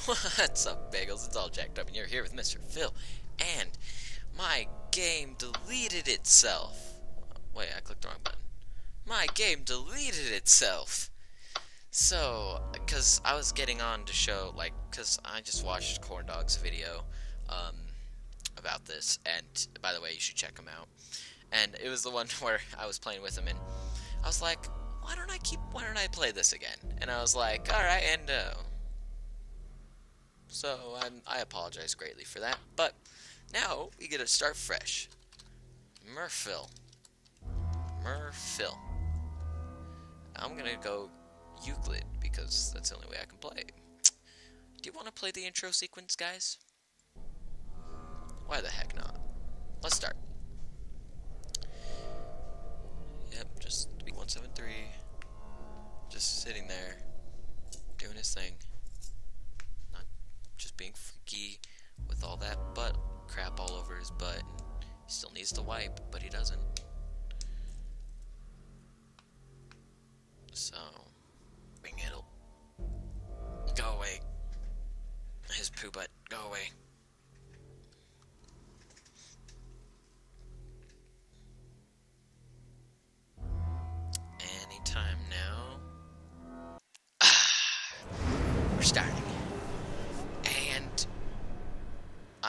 What's up, Bagels? It's all jacked up, and you're here with Mr. Phil. And my game deleted itself. Wait, I clicked the wrong button. My game deleted itself. So, because I was getting on to show, like, because I just watched Corndog's video um, about this, and by the way, you should check him out. And it was the one where I was playing with him, and I was like, why don't I keep, why don't I play this again? And I was like, alright, and, uh, so I'm, I apologize greatly for that. But now we get to start fresh. Mr. Phil. Murphil. I'm gonna go Euclid because that's the only way I can play. Do you want to play the intro sequence, guys? Why the heck not? Let's start. Yep, just 173. Just sitting there, doing his thing being freaky with all that butt crap all over his butt. He still needs to wipe, but he doesn't. So, bring it go away. His poo butt, go away.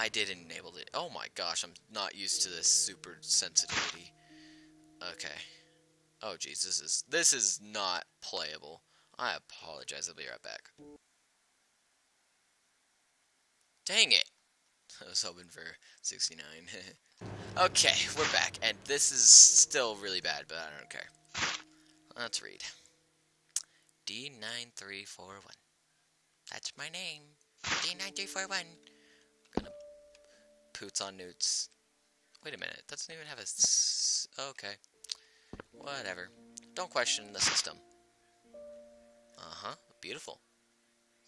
I did enable it. Oh my gosh, I'm not used to this super sensitivity. Okay. Oh jeez, this is this is not playable. I apologize. I'll be right back. Dang it! I was hoping for 69. okay, we're back, and this is still really bad, but I don't care. Let's read. D9341. That's my name. D9341 poots on newts. Wait a minute, doesn't even have a s okay. Whatever. Don't question the system. Uh-huh, beautiful.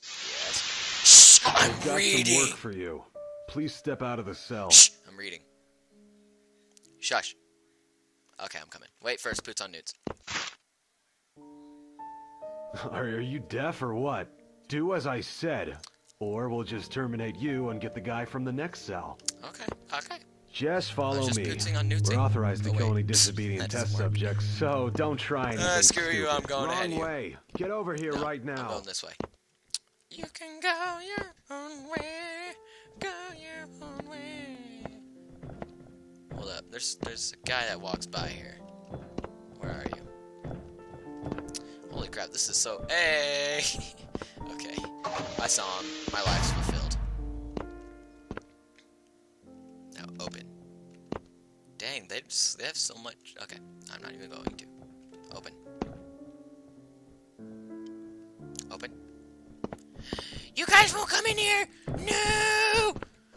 Yes. Shh, I'm I've got reading. some work for you. Please step out of the cell. Shh, I'm reading. Shush. Okay, I'm coming. Wait first, poots on newts. Are, are you deaf or what? Do as I said. Or we'll just terminate you and get the guy from the next cell. Okay, okay. Just follow just me. On We're authorized to oh, kill any disobedient test subjects, so don't try anything uh, screw stupid. you, I'm going Wrong ahead of you. way. Get over here no, right now. I'm going this way. You can go your own way. Go your own way. Hold up. There's there's a guy that walks by here. Where are you? Holy crap, this is so... Hey! okay. I saw him. My life's fulfilled. Dang, they they have so much... Okay, I'm not even going to. Open. Open. You guys won't come in here! No!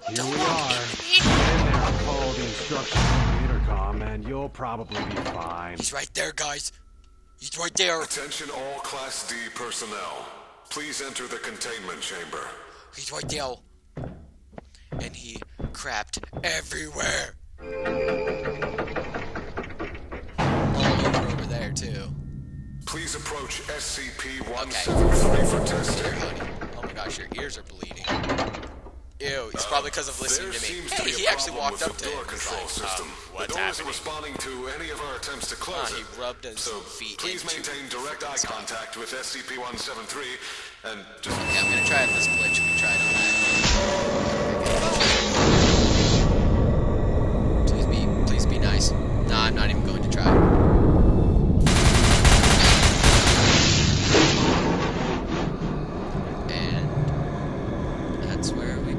Here Don't we walk are. in. Get in there follow the instructions on the intercom, and you'll probably be fine. He's right there, guys. He's right there. Attention all Class D personnel. Please enter the containment chamber. He's right there. And he crapped everywhere. Over there, too. Please approach SCP-173 Okay. for testing. Oh my gosh, your ears are bleeding. Ew, it's probably because of listening to me. Hey, to he actually walked up to door him. Control like, system. Um, the door happening? isn't responding to any of our attempts to close he it. rubbed his so feet please maintain direct eye contact with SCP-173 and just Okay, I'm gonna try out this glitch we tried on that.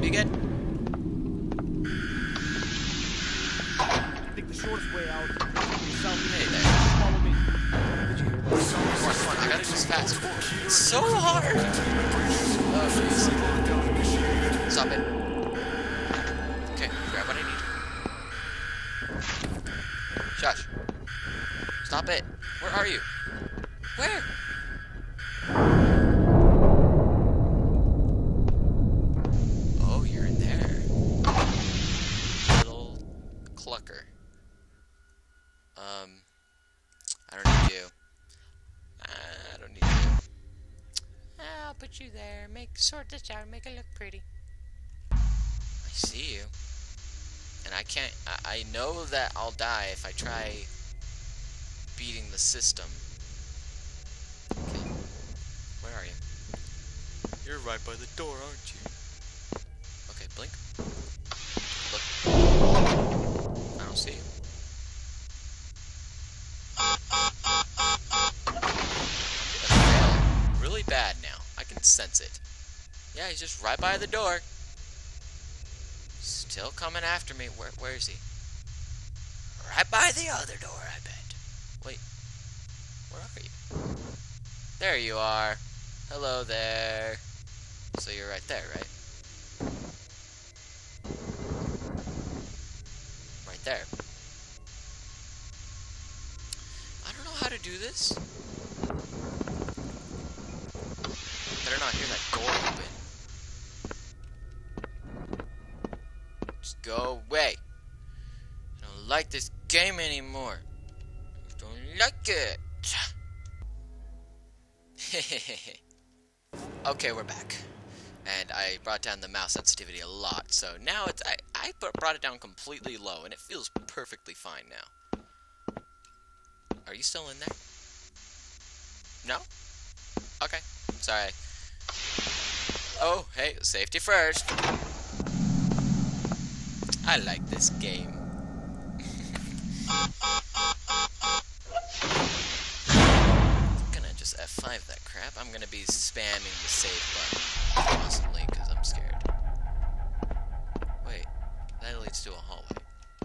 You good? I think the shortest way out is south there. Follow me. I got this fast. So hard! Oh. Stop it. Stop it. Where are you? Where? Sort this out, make it look pretty. I see you. And I can't, I, I know that I'll die if I try beating the system. Okay. Where are you? You're right by the door, aren't you? Okay, blink. Look. I don't see you. I'm gonna fail really bad now. I can sense it. Yeah, he's just right by the door. Still coming after me. Where, where is he? Right by the other door, I bet. Wait. Where are you? There you are. Hello there. So you're right there, right? Right there. I don't know how to do this. Better not hear that door go away. I don't like this game anymore. I don't like it. okay, we're back. And I brought down the mouse sensitivity a lot, so now it's I, I brought it down completely low, and it feels perfectly fine now. Are you still in there? No? Okay. Sorry. Oh, hey, safety first. I like this game. gonna just F5 that crap. I'm gonna be spamming the save button constantly because I'm scared. Wait, that leads to a hallway.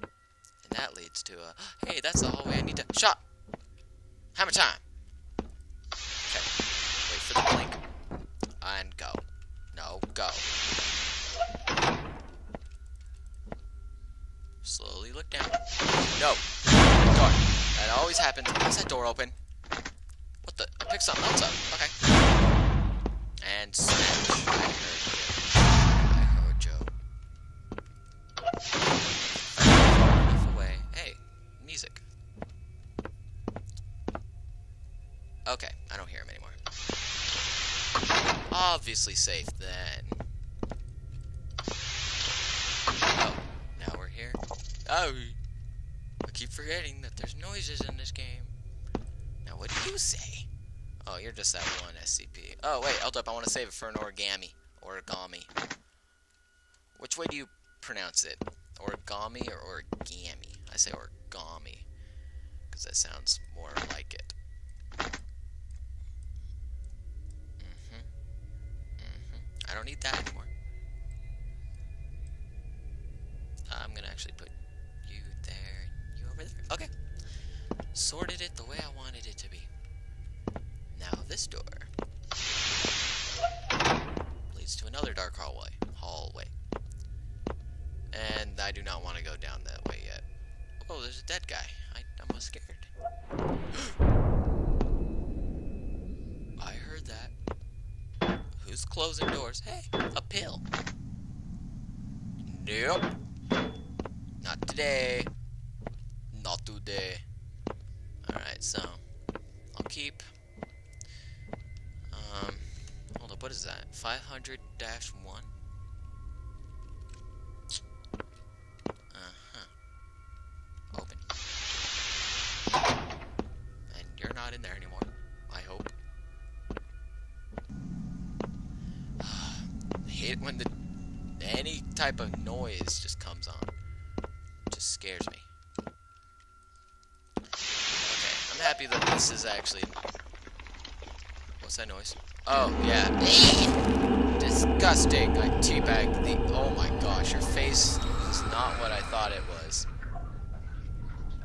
And that leads to a... Hey, that's the hallway I need to... Shot! Hammer time! Okay, wait for the blink. And go. No, go. Look down. No! Door. That always happens. Why is that door open? What the? I picked something else up. Okay. And smash. I heard you. I heard you. Far enough away. Hey, music. Okay, I don't hear him anymore. Obviously safe then. Oh, now we're here. Oh, I keep forgetting that there's noises in this game. Now, what do you say? Oh, you're just that one SCP. Oh, wait, hold up. I want to save it for an origami. Origami. Which way do you pronounce it? Origami or origami? I say origami. Because that sounds more like it. Mm-hmm. Mm-hmm. I don't need that anymore. I'm gonna actually put Sorted it the way I wanted it to be. Now this door leads to another dark hallway. Hallway. And I do not want to go down that way yet. Oh, there's a dead guy. I, I'm scared. I heard that. Who's closing doors? Hey, a pill. Nope. Not today. Not today. So I'll keep um hold up, what is that? 500 1? Uh-huh. Open. And you're not in there anymore. I hope. I hate when the any type of noise just comes on. It just scares me. Okay, I'm happy that this is actually. What's that noise? Oh, yeah. Disgusting. I teabagged the. Oh my gosh, your face is not what I thought it was.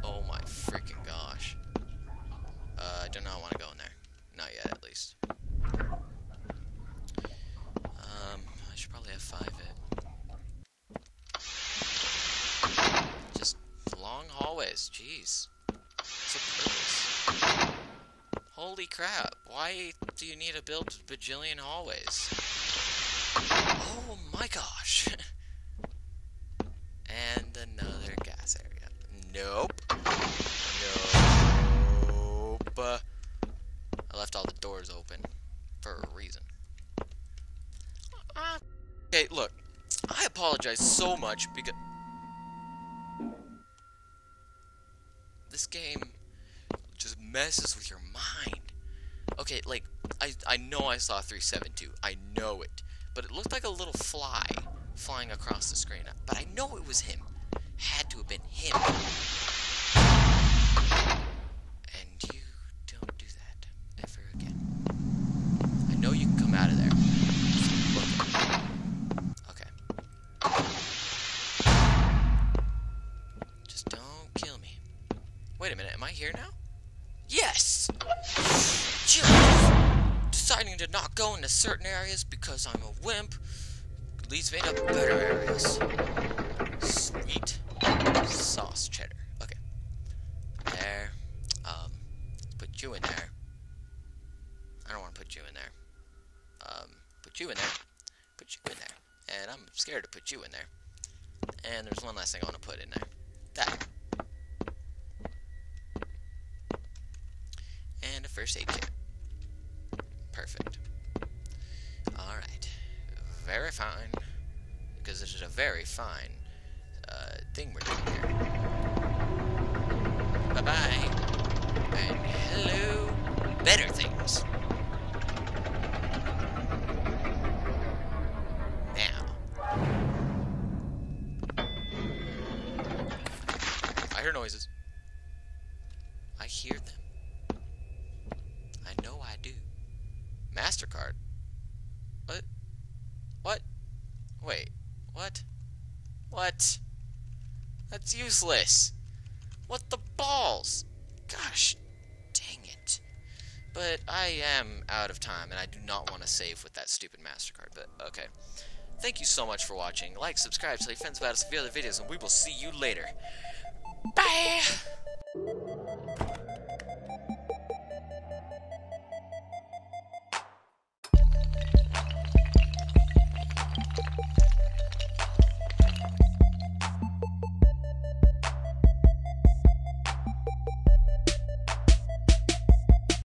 Oh my freaking gosh. Uh, I do not want to go in there. Not yet, at least. Um, I should probably F5 it. Just long hallways. Jeez. Holy crap. Why do you need to build bajillion hallways? Oh my gosh. and another gas area. Nope. Nope. Uh, I left all the doors open for a reason. Ah. Okay, look. I apologize so much because this game messes with your mind. Okay, like I I know I saw 372. I know it. But it looked like a little fly flying across the screen. But I know it was him. Had to have been him. And you don't do that ever again. I know you can come out of there. Okay. Just don't kill me. Wait a minute, am I here now? Not go into certain areas because I'm a wimp leads me to better areas. Sweet sauce cheddar. Okay. There. Um, put you in there. I don't want to put you in there. Um, put you in there. Put you in there. And I'm scared to put you in there. And there's one last thing I want to put in there. That. And a first aid kit. Perfect. Alright. Very fine. Because this is a very fine uh, thing we're doing here. Bye bye. And hello, better things. That's useless. What the balls? Gosh, dang it. But I am out of time, and I do not want to save with that stupid MasterCard, but okay. Thank you so much for watching. Like, subscribe, tell your friends about us the other videos, and we will see you later. Bye!